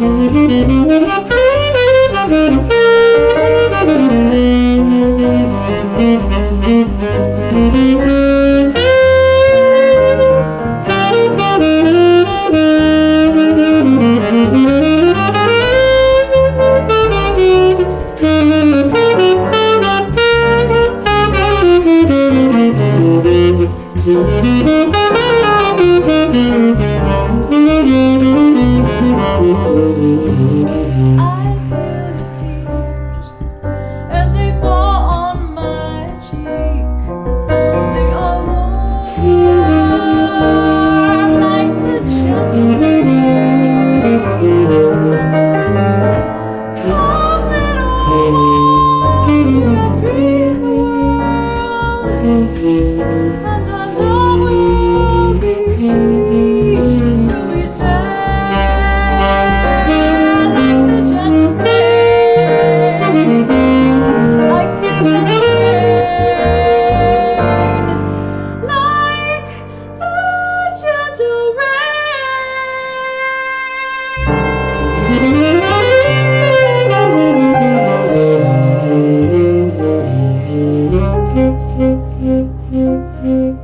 You. Música